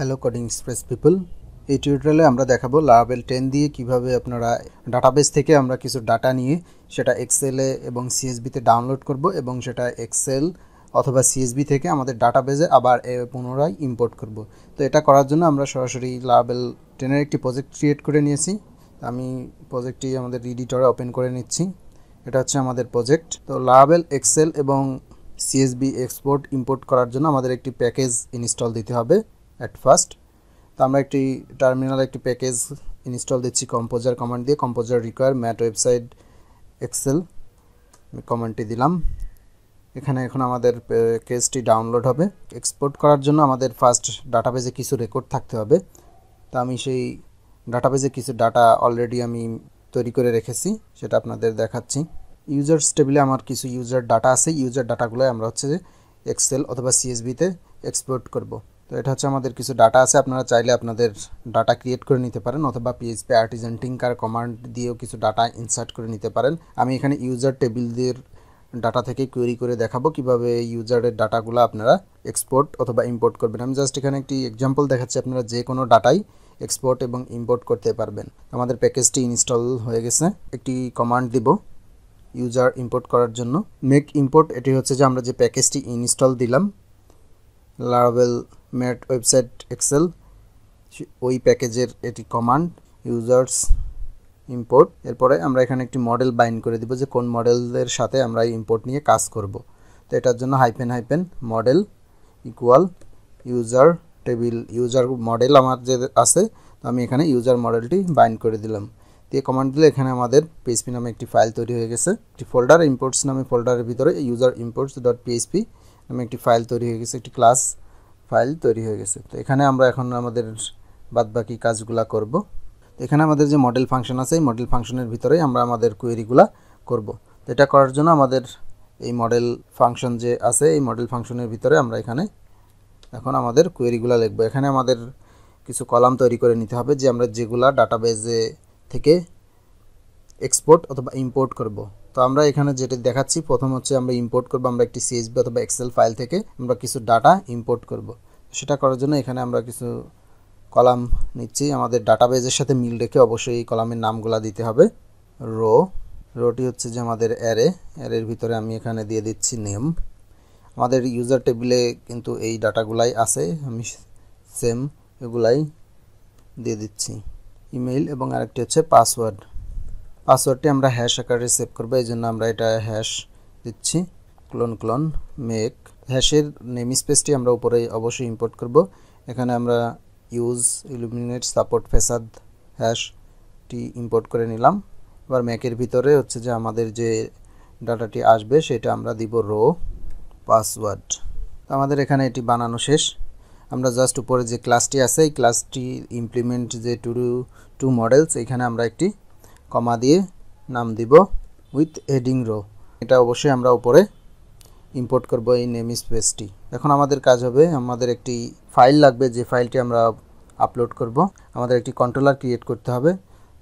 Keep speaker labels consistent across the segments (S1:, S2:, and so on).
S1: Hello coding express people এই টিউটোরিয়ালে আমরা দেখাবো লারাবেল টেন দিয়ে কীভাবে আপনারা ডাটাবেস থেকে আমরা কিছু ডাটা নিয়ে সেটা এক্সেলে এবং সিএসবিতে ডাউনলোড করব এবং সেটা এক্সেল অথবা সিএসবি থেকে আমাদের ডাটাবেজে আবার পুনরায় ইম্পোর্ট করব। তো এটা করার জন্য আমরা সরাসরি লারাবেল টেনের একটি প্রজেক্ট ক্রিয়েট করে নিয়েছি। আমি প্রজেক্টটি আমাদের রিডিটরে ওপেন করে নিচ্ছি। এটা হচ্ছে আমাদের প্রজেক্ট তো লারাবেল এক্সেল এবং সিএসবি এক্সপোর্ট ইম্পোর্ট করার জন্য আমাদের একটি প্যাকেজ ইনস্টল দিতে হবে। অ্যাট ফার্স্ট তো আমরা একটি টার্মিনাল একটি প্যাকেজ ইনস্টল দিচ্ছি কম্পোজার কমান্ড দিয়ে। Composer require mat website excel কমান্ডটি দিলাম। এখানে এখন আমাদের প্যাকেজটি ডাউনলোড হবে। এক্সপোর্ট করার জন্য আমাদের ফার্স্ট ডাটাবেজে কিছু রেকর্ড থাকতে হবে। তো আমি সেই ডাটাবেজে কিছু ডাটা অলরেডি আমি তৈরি করে রেখেছি, সেটা আপনাদের দেখাচ্ছি। ইউজার্স টেবিলে আমার কিছু ইউজার ডাটা আছে। ইউজার ডাটাগুলো আমরা হচ্ছে যে এক্সেল অথবা সিএসবিতে এক্সপোর্ট করব। তো এটা হচ্ছে আমাদের কিছু ডাটা আছে, আপনারা চাইলে আপনাদের ডাটা ক্রিয়েট করে নিতে পারেন অথবা পিএইচপি আর্টিজেন টিঙ্কার কমান্ড দিয়েও কিছু ডাটা ইনসার্ট করে নিতে পারেন। আমি এখানে ইউজার টেবিলদের ডাটা থেকে কোয়েরি করে দেখাবো কীভাবে ইউজারের ডাটাগুলো আপনারা এক্সপোর্ট অথবা ইম্পোর্ট করবেন। আমি জাস্ট এখানে একটি এক্সাম্পল দেখাচ্ছি, আপনারা যে কোনো ডাটাই এক্সপোর্ট এবং ইম্পোর্ট করতে পারবেন। আমাদের প্যাকেজটি ইনস্টল হয়ে গেছে। একটি কমান্ড দিব ইউজার ইম্পোর্ট করার জন্য। মেক ইম্পোর্ট এটি হচ্ছে যে আমরা যে প্যাকেজটি ইনস্টল দিলাম লারাবেল ম্যাট ওয়েবসাইট এক্সেল ওই প্যাকেজের এটি কমান্ড ইউজার্স ইম্পোর্ট এরপরে আমরা এখানে একটি মডেল বাইন্ড করে দিব যে কোন মডেলের সাথে আমরা ইম্পোর্ট নিয়ে কাজ করব। তো এটার জন্য hyphen hyphen model equal user table user model আমার যে আছে, তো আমি এখানে ইউজার মডেলটি বাইন্ড করে দিলাম। দিয়ে কমান্ড দিলে এখানে আমাদের পিএসপি নামে একটি ফাইল তৈরি হয়ে গেছে। একটি ফোল্ডার ইম্পোর্টস নামে ফোল্ডারের ভিতরে ইউজার ইম্পোর্টস ডট পিএসপি নামে একটি ফাইল তৈরি হয়ে গেছে। একটি ক্লাস ফাইল তৈরি হয়ে গেছে। তো এখানে আমরা এখন আমাদের বাদবাকি কাজগুলা করব। এখানে আমাদের যে মডেল ফাংশন আছে, এই মডেল ফাংশনের ভিতরেই আমরা আমাদের কোয়েরিগুলা করব। তো এটা করার জন্য আমাদের এই মডেল ফাংশন যে আছে, এই মডেল ফাংশনের ভিতরে আমরা এখানে এখন আমাদের কোয়েরিগুলা লিখব। এখানে আমাদের কিছু কলাম তৈরি করে নিতে হবে যে আমরা যেগুলা ডাটাবেজে থেকে এক্সপোর্ট অথবা ইম্পোর্ট করব। তো আমরা এখানে যেটা দেখাচ্ছি, প্রথম হচ্ছে আমরা ইম্পোর্ট করব, আমরা একটি সিএসবি অথবা এক্সেল ফাইল থেকে আমরা কিছু ডাটা ইম্পোর্ট করব। সেটা করার জন্য এখানে আমরা কিছু কলাম নিচ্ছি। আমাদের ডাটাবেজের সাথে মিল রেখে অবশ্যই এই কলামের নামগুলো দিতে হবে। রো রোটি হচ্ছে যে আমাদের অ্যারে অ্যারের ভিতরে আমি এখানে দিয়ে দিচ্ছি নেম আমাদের ইউজার টেবিলে কিন্তু এই ডাটাগুলাই আছে। আমি সেম এগুলাই দিয়ে দিচ্ছি। ইমেইল এবং আরেকটি হচ্ছে পাসওয়ার্ড পাসওয়ার্ডটি আমরা হ্যাশ আকারে সেভ করব, এই জন্য আমরা এটা হ্যাশ দিচ্ছি ক্লোন ক্লোন মেক হ্যাশের নেম স্পেসটি আমরা উপরে অবশ্যই ইম্পোর্ট করব। এখানে আমরা ইউজ ইলুমিনেট সাপোর্ট ফেসাদ হ্যাশটি ইম্পোর্ট করে নিলাম। এবার ম্যাকের ভিতরে হচ্ছে যে আমাদের যে ডাটাটি আসবে, সেটা আমরা দিব রো পাসওয়ার্ড আমাদের এখানে এটি বানানো শেষ। আমরা জাস্ট উপরে যে ক্লাসটি আছে, এই ক্লাসটি ইমপ্লিমেন্ট যে টু টু মডেলস এখানে আমরা একটি কমা দিয়ে নাম দিব উইথ হেডিং রো। এটা অবশ্যই আমরা উপরে ইম্পোর্ট করব এই নেম স্পেসটি এখন আমাদের কাজ হবে, আমাদের একটি ফাইল লাগবে, যে ফাইলটি আমরা আপলোড করব। আমাদের একটি কন্ট্রোলার ক্রিয়েট করতে হবে।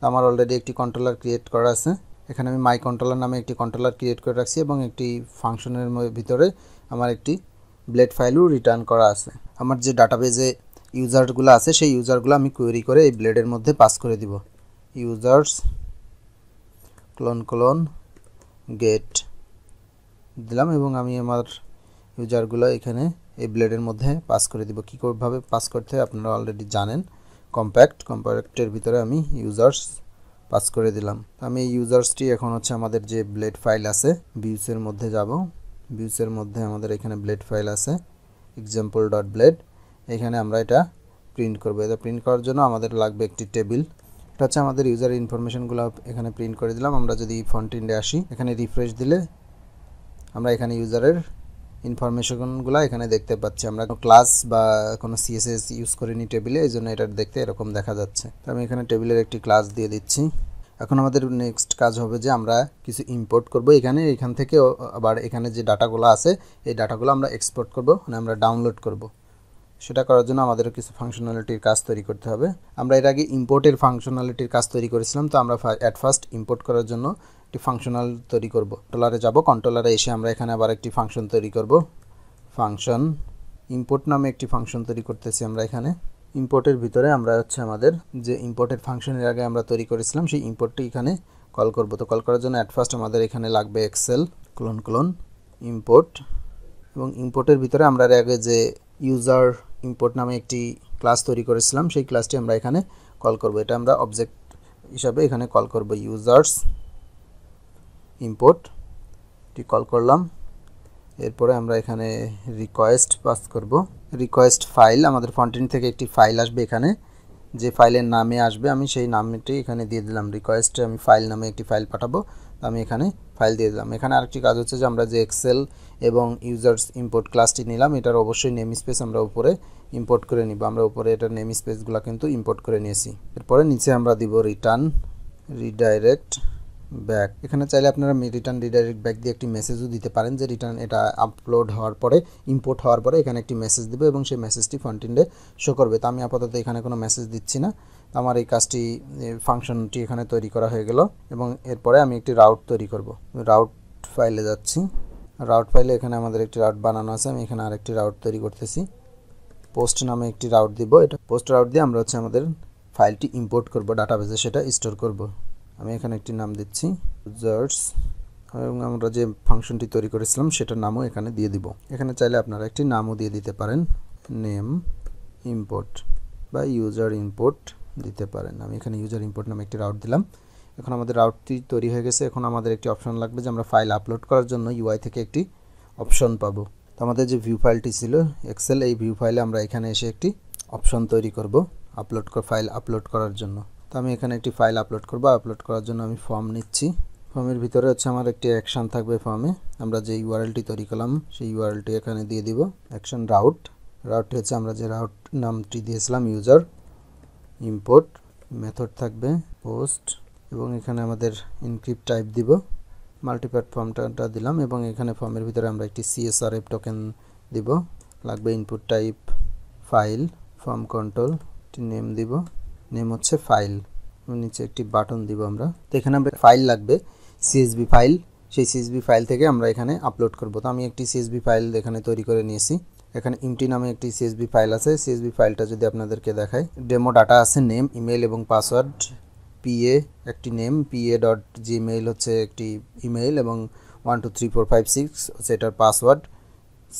S1: আমার অলরেডি একটি কন্ট্রোলার ক্রিয়েট করা আছে। এখানে আমি মাই কন্ট্রোলার নামে একটি কন্ট্রোলার ক্রিয়েট করে রাখছি এবং একটি ফাংশনের ভিতরে আমার একটি ব্লেড ফাইলও রিটার্ন করা আছে। আমার যে ডাটাবেজে ইউজারগুলো আছে, সেই ইউজারগুলো আমি কোয়েরি করে এই ব্লেডের মধ্যে পাস করে দিব। ইউজার্স ক্লোন ক্লোন গেট দিলাম এবং আমি আমার ইউজারগুলো এখানে এই ব্লেডের মধ্যে পাস করে দিব। কীভাবে পাস করতে আপনারা অলরেডি জানেন। কম্প্যাক্ট কম্প্যাক্টের ভিতরে আমি ইউজার্স পাস করে দিলাম। আমি ইউজার্সটি এখন হচ্ছে আমাদের যে ব্লেড ফাইল আছে ভিউসের মধ্যে যাব। ভিউসের মধ্যে আমাদের এখানে ব্লেড ফাইল আছে এক্সাম্পল ডট ব্লেড এখানে আমরা এটা প্রিন্ট করব। এটা প্রিন্ট করার জন্য আমাদের লাগবে একটি টেবিল এটা হচ্ছে আমাদের ইউজার ইনফরমেশনগুলো এখানে প্রিন্ট করে দিলাম। আমরা যদি ফ্রন্ট ইন্ডে আসি, এখানে রিফ্রেশ দিলে আমরা এখানে ইউজারের ইনফরমেশনগুলো এখানে দেখতে পাচ্ছি। আমরা ক্লাস বা কোনো সিএসএস ইউজ করিনি টেবিলে এই জন্য এটা দেখতে এরকম দেখা যাচ্ছে। তো আমি এখানে টেবিলের একটি ক্লাস দিয়ে দিচ্ছি। এখন আমাদের নেক্সট কাজ হবে যে আমরা কিছু ইম্পোর্ট করব। এখানে, এখান থেকে আবার এখানে যে ডাটাগুলো আছে, এই ডাটাগুলো আমরা এক্সপোর্ট করব। মানে আমরা ডাউনলোড করব। সেটা করার জন্য আমাদের কিছু ফাংশনালিটির কাজ তৈরি করতে হবে। আমরা এর আগে ইম্পোর্টের ফাংশনালিটির কাজ তৈরি করেছিলাম, তো আমরা অ্যাট ফার্স্ট ইম্পোর্ট করার জন্য একটি ফাংশনাল তৈরি করব। কন্ট্রোলারে যাব কন্ট্রোলারে এসে আমরা এখানে আবার একটি ফাংশন তৈরি করব। ফাংশন ইম্পোর্ট নামে একটি ফাংশন তৈরি করতেছি আমরা এখানে। ইম্পোর্টের ভিতরে আমরা হচ্ছে আমাদের যে ইম্পোর্টের ফাংশনের আগে আমরা তৈরি করেছিলাম, সেই ইম্পোর্টটি এখানে কল করব। তো কল করার জন্য অ্যাট ফার্স্ট আমাদের এখানে লাগবে এক্সেল ক্লোন ক্লোন ইম্পোর্ট এবং ইম্পোর্টের ভিতরে আমরা আগে যে ইউজার ইম্পোর্ট নামে একটি ক্লাস তৈরি করেছিলাম, সেই ক্লাসটি আমরা এখানে কল করব। এটা আমরা অবজেক্ট হিসাবে এখানে কল করব ইউজার্স ইম্পোর্ট টি কল করলাম। এরপরে আমরা এখানে রিকোয়েস্ট পাস করব। রিকোয়েস্ট ফাইল আমাদের ফন্টেন থেকে একটি ফাইল আসবে এখানে। যে ফাইলের নামে আসবে, আমি সেই নামটি এখানে দিয়ে দিলাম। রিকোয়েস্টে আমি ফাইল নামে একটি ফাইল পাঠাবো। আমি এখানে ফাইল দিয়ে দিলাম। এখানে আরেকটি কাজ হচ্ছে যে আমরা যে এক্সেল এবং ইউজার্স ইম্পোর্ট ক্লাসটি নিলাম, এটার অবশ্যই নেম স্পেস আমরা উপরে ইম্পোর্ট করে নিব। আমরা উপরে এটার নেম স্পেসগুলো কিন্তু ইম্পোর্ট করে নিয়েছি। এরপরে নিচে আমরা দিব রিটার্ন রিডাইরেক্ট ব্যাক। এখানে চাইলে আপনারা রিটার্ন রিডাইরেক্ট ব্যাক দিয়ে একটি মেসেজও দিতে পারেন যে রিটার্ন এটা আপলোড হওয়ার পরে ইম্পোর্ট হওয়ার পরে এখানে একটি মেসেজ দেবে এবং সেই মেসেজটি ফন্টিন্ডে শো করবে। তো আমি আপাতত এখানে কোনো মেসেজ দিচ্ছি না। আমার এই কাজটি ফাংশনটি এখানে তৈরি করা হয়ে গেল এবং এরপরে আমি একটি রাউট তৈরি করব। রাউট ফাইলে যাচ্ছি। রাউট ফাইলে এখানে আমাদের একটি রাউট বানানো আছে। আমি এখানে আরেকটি রাউট তৈরি করতেছি। পোস্ট নামে একটি রাউট দিব। এটা পোস্ট রাউট দিয়ে আমরা হচ্ছে আমাদের ফাইলটি ইম্পোর্ট করব ডাটাবেসে সেটা স্টোর করব। আমি এখানে একটি নাম দিচ্ছি জার্স এবং আমরা যে ফাংশনটি তৈরি করেছিলাম সেটার নামও এখানে দিয়ে দিব। এখানে চাইলে আপনারা একটি নামও দিয়ে দিতে পারেন। নেম ইম্পোর্ট বা ইউজার ইম্পোর্ট দিতে পারেন। আমি এখানে ইউজার ইম্পোর্ট নামে একটি রাউট দিলাম। এখন আমাদের রাউটটি তৈরি হয়ে গেছে। এখন আমাদের একটি অপশন লাগবে যে আমরা ফাইল আপলোড করার জন্য ইউআই থেকে একটি অপশন পাবো। তো আমাদের যে ভিউ ফাইলটি ছিল এক্সেল এই ভিউ ফাইলে আমরা এখানে এসে একটি অপশন তৈরি করব আপলোড ফাইল আপলোড করার জন্য। তো আমি এখানে একটি ফাইল আপলোড করব। আপলোড করার জন্য আমি ফর্ম নিচ্ছি। ফর্মের ভিতরে হচ্ছে আমার একটি অ্যাকশান থাকবে ফর্মে আমরা যে ইউআরএলটি তৈরি করলাম, সেই ইউআরএলটি এখানে দিয়ে দিব। অ্যাকশন রাউট রাউটটি হচ্ছে আমরা যে রাউট নামটি দিয়েছিলাম ইউজার ইম্পোর্ট মেথড থাকবে পোস্ট এবং এখানে আমাদের ইনক্রিপ্ট টাইপ দিব। মাল্টিপ্যাট ফর্মটা দিলাম, এবং এখানে ফর্মের ভিতরে আমরা একটি সিএসআরএফ টোকেন দিব। লাগবে input type file form control name দিব। নেম হচ্ছে ফাইল নিচে একটি বাটন দিব আমরা। তো এখানে আমরা ফাইল লাগবে সিএসবি ফাইল সেই সিএসবি ফাইল থেকে আমরা এখানে আপলোড করব। তো আমি একটি সিএসবি ফাইল এখানে তৈরি করে নিয়েছি। এখানে ইমটি নামে একটি সিএসবি ফাইল আছে। সিএসবি ফাইলটা যদি আপনাদেরকে দেখায় ডেমো ডাটা আছে নেম ইমেল এবং পাসওয়ার্ড পিএ একটি নেম পিএ ডট জিমেইল হচ্ছে একটি ইমেইল এবং one two three four five six হচ্ছে এটার পাসওয়ার্ড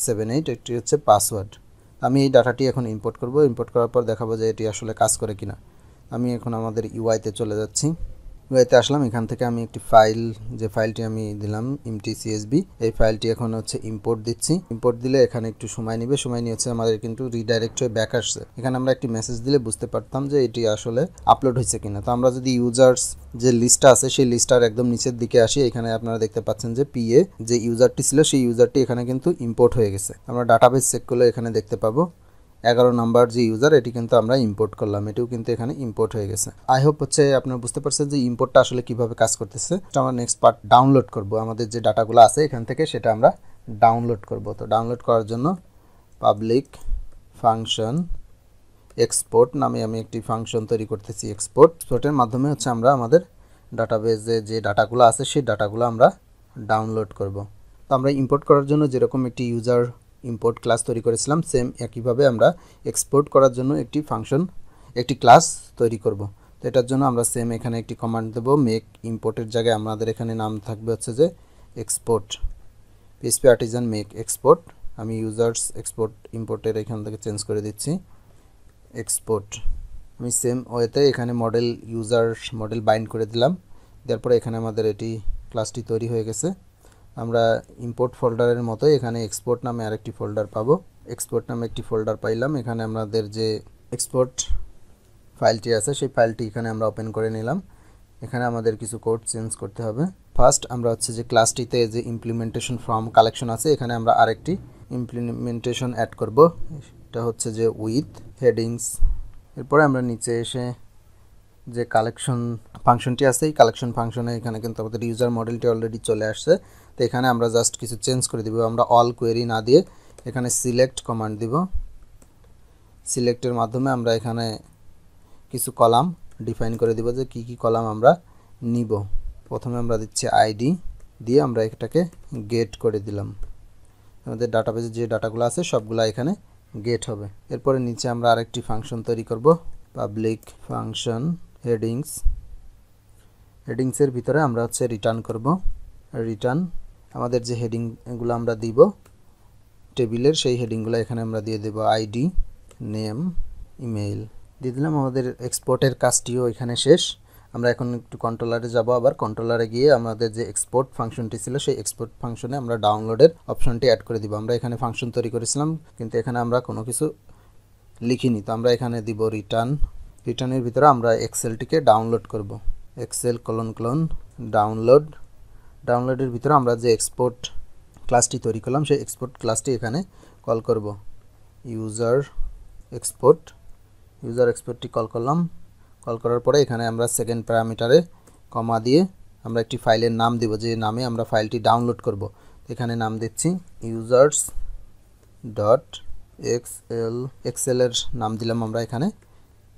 S1: সেভেন এইট একটি হচ্ছে পাসওয়ার্ড আমি এই ডাটাটি এখন ইম্পোর্ট করব। ইম্পোর্ট করার পর দেখাবো যে এটি আসলে কাজ করে কিনা। আমি এখন আমাদের ইউআইতে চলে যাচ্ছি। ইউআইতে আসলাম, এখান থেকে আমি একটি ফাইল, যে ফাইলটি আমি দিলাম এমটি সিএসবি এই ফাইলটি এখন হচ্ছে ইম্পোর্ট দিচ্ছি। ইম্পোর্ট দিলে এখানে একটু সময় নিবে, সময় নিয়ে হচ্ছে আমাদের কিন্তু রিডাইরেক্ট হয়ে ব্যাক আসছে। এখানে আমরা একটি মেসেজ দিলে বুঝতে পারতাম যে এটি আসলে আপলোড হয়েছে কিনা। তো আমরা যদি ইউজার্স যে লিস্টটা আছে, সেই লিস্টটার একদম নিচের দিকে আসি, এখানে আপনারা দেখতে পাচ্ছেন যে পিএ যে ইউজারটি ছিল, সেই ইউজারটি এখানে কিন্তু ইম্পোর্ট হয়ে গেছে। আমরা ডাটাবেস চেক করলে এখানে দেখতে পাবো। এগারো নাম্বার যে ইউজার এটি কিন্তু আমরা ইম্পোর্ট করলাম। এটিও কিন্তু এখানে ইম্পোর্ট হয়ে গেছে। আই হোপ হচ্ছে আপনারা বুঝতে পারছেন যে ইম্পোর্টটা আসলে কীভাবে কাজ করতেছে। আমরা নেক্সট পার্ট ডাউনলোড করব। আমাদের যে ডাটাগুলো আছে এখান থেকে সেটা আমরা ডাউনলোড করব। তো ডাউনলোড করার জন্য পাবলিক ফাংশন এক্সপোর্ট নামে আমি একটি ফাংশন তৈরি করতেছি এক্সপোর্ট এক্সপোর্টের মাধ্যমে হচ্ছে আমরা আমাদের ডাটাবেজে যে ডাটাগুলো আছে, সেই ডাটাগুলো আমরা ডাউনলোড করব। তো আমরা ইম্পোর্ট করার জন্য যেরকম একটি ইউজার ইম্পোর্ট ক্লাস তৈরি করেছিলাম সেম একইভাবে আমরা এক্সপোর্ট করার জন্য একটি ফাংশন একটি ক্লাস তৈরি করব। তো এটার জন্য আমরা সেম এখানে একটি কমান্ড দেব মেক ইম্পোর্টের জায়গায় আমাদের এখানে নাম থাকবে হচ্ছে যে export PSP artisan make export আমি ইউজার্স এক্সপোর্ট ইম্পোর্টের এখান থেকে চেঞ্জ করে দিচ্ছি এক্সপোর্ট আমি সেম ওয়েতে এখানে মডেল ইউজার মডেল বাইন্ড করে দিলাম, দেওয়ার পরে এখানে আমাদের এটি ক্লাসটি তৈরি হয়ে গেছে। আমরা ইম্পোর্ট ফোল্ডারের মতো এখানে এক্সপোর্ট নামে আরেকটি ফোল্ডার পাবো। এক্সপোর্ট নামে একটি ফোল্ডার পাইলাম। এখানে আমাদের যে এক্সপোর্ট ফাইলটি আছে, সেই ফাইলটি এখানে আমরা ওপেন করে নিলাম। এখানে আমাদের কিছু কোড চেঞ্জ করতে হবে। ফার্স্ট আমরা হচ্ছে যে ক্লাসটিতে যে ইমপ্লিমেন্টেশন ফর্ম কালেকশন আছে, এখানে আমরা আরেকটি ইমপ্লিমেন্টেশন অ্যাড করব। এটা হচ্ছে যে উইথ হেডিংস এরপরে আমরা নিচে এসে যে কালেকশন ফাংশনটি আছে, এই কালেকশন ফাংশনে এখানে কিন্তু আমাদের ইউজার মডেলটি অলরেডি চলে আসছে। তো এখানে আমরা জাস্ট কিছু চেঞ্জ করে দিব। আমরা অল কোয়েরি না দিয়ে এখানে সিলেক্ট কমান্ড দিব। সিলেক্টের মাধ্যমে আমরা এখানে কিছু কলাম ডিফাইন করে দিব যে কি কি কলাম আমরা নিব। প্রথমে আমরা দিচ্ছি আইডি দিয়ে আমরা এটাকে গেট করে দিলাম। আমাদের ডাটাবেজে যে ডাটাগুলো আছে, সবগুলো এখানে গেট হবে। এরপরে নিচে আমরা আরেকটি ফাংশন তৈরি করব পাবলিক ফাংশন হেডিংস হেডিংসের ভিতরে আমরা হচ্ছে রিটার্ন করব। রিটার্ন আমাদের যে হেডিংগুলো আমরা দিব টেবিলের সেই হেডিংগুলো এখানে আমরা দিয়ে দেব। আইডি নেম ইমেইল দিয়ে দিলাম, আমাদের এক্সপোর্টের কাজটিও এখানে শেষ। আমরা এখন একটু কন্ট্রোলারে যাব, আবার কন্ট্রোলারে গিয়ে আমাদের যে এক্সপোর্ট ফাংশনটি ছিল, সেই এক্সপোর্ট ফাংশনে আমরা ডাউনলোডের অপশনটি অ্যাড করে দিব। আমরা এখানে ফাংশন তৈরি করেছিলাম, কিন্তু এখানে আমরা কোনো কিছু লিখিনি। তো আমরা এখানে দিব রিটার্ন রিটার্নের ভিতরে আমরা এক্সেলটিকে ডাউনলোড করব। এক্সেল কলন ক্লোন ডাউনলোড ডাউনলোডের ভিতরে আমরা যে এক্সপোর্ট ক্লাসটি তৈরি করলাম, সেই এক্সপোর্ট ক্লাসটি এখানে কল করব। ইউজার এক্সপোর্ট ইউজার এক্সপোর্টটি কল করলাম। কল করার পরে এখানে আমরা সেকেন্ড প্যারামিটারে কমা দিয়ে আমরা একটি ফাইলের নাম দেব, যে নামে আমরা ফাইলটি ডাউনলোড করব। এখানে নাম দিচ্ছি ইউজার্স ডট এক্সএল এক্সেলের নাম দিলাম আমরা এখানে।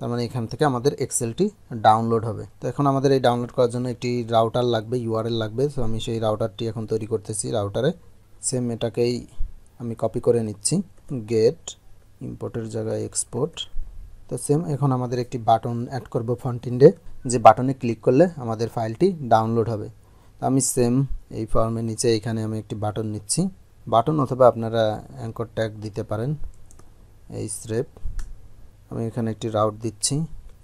S1: তার মানে এখান থেকে আমাদের এক্সেলটি ডাউনলোড হবে। তো এখন আমাদের এই ডাউনলোড করার জন্য একটি রাউটার লাগবে ইউআরএল লাগবে। তো আমি সেই রাউটারটি এখন তৈরি করতেছি রাউটারে সেম এটাকেই আমি কপি করে নিচ্ছি। গেট ইম্পোর্টের জায়গায় এক্সপোর্ট তো সেম এখন আমাদের একটি বাটন অ্যাড করব ফন্টিন্ডে যে বাটনে ক্লিক করলে আমাদের ফাইলটি ডাউনলোড হবে। তো আমি সেম এই ফর্মের নিচে এখানে আমি একটি বাটন নিচ্ছি। বাটন অথবা আপনারা অ্যাঙ্কর ট্যাগ দিতে পারেন। এই স্রেপ আমি এখানে একটি রাউট দিচ্ছি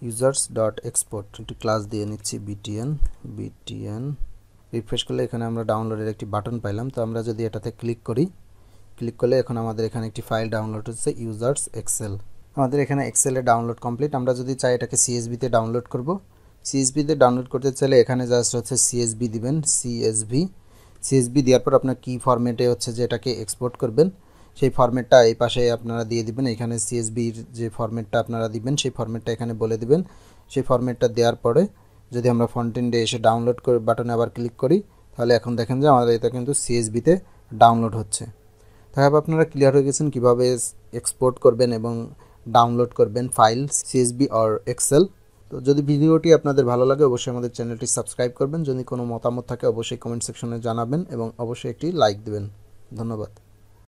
S1: ইউজার্স ডট এক্সপোর্ট একটি ক্লাস দিয়ে নিচ্ছি বিটিএন বিটিএন রিফ্রেশ করলে এখানে আমরা ডাউনলোডের একটি বাটন পাইলাম, তো আমরা যদি এটাতে ক্লিক করি ক্লিক করলে এখন আমাদের এখানে একটি ফাইল ডাউনলোড হচ্ছে ইউজার্স এক্সেল আমাদের এখানে এক্সেলে ডাউনলোড কমপ্লিট আমরা যদি চাই এটাকে সিএসবিতে ডাউনলোড করব সিএসবিতে ডাউনলোড করতে চাইলে এখানে জাস্ট হচ্ছে সিএসবি দিবেন সিএসবি সিএসবি দেওয়ার পর আপনার কী ফরম্যাটে হচ্ছে যে এটাকে এক্সপোর্ট করবেন সেই ফরম্যাটটা এই পাশে আপনারা দিয়ে দিবেন। এখানে সিএসবির যে ফরম্যাটটা আপনারা দিবেন, সেই ফরম্যাটটা এখানে বলে দিবেন। সেই ফরম্যাটটা দেওয়ার পরে যদি আমরা ফন্টেন্ডে এসে ডাউনলোড করে বাটনে আবার ক্লিক করি, তাহলে এখন দেখেন যে আমাদের এটা কিন্তু সিএসবিতে ডাউনলোড হচ্ছে। তাহলে আপনারা ক্লিয়ার হয়ে গেছেন কীভাবে এক্সপোর্ট করবেন এবং ডাউনলোড করবেন ফাইল সিএসবি অর এক্সেল তো যদি ভিডিওটি আপনাদের ভালো লাগে, অবশ্যই আমাদের চ্যানেলটি সাবস্ক্রাইব করবেন। যদি কোনো মতামত থাকে, অবশ্যই কমেন্ট সেকশনে জানাবেন এবং অবশ্যই একটি লাইক দেবেন। ধন্যবাদ।